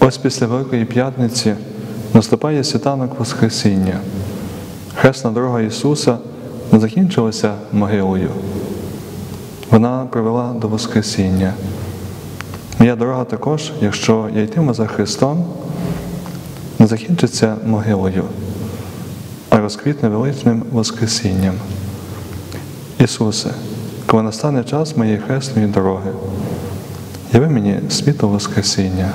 Ось після Великої п'ятниці наступає світанок Воскресіння. Хресна дорога Ісуса не закінчилася могилою. Вона привела до Воскресіння. Моя дорога також, якщо я йтиму за Христом, не закінчиться могилою, а розквітне величним Воскресінням. Ісусе, коли настане час моєї хресної дороги, яви мені світло Воскресіння.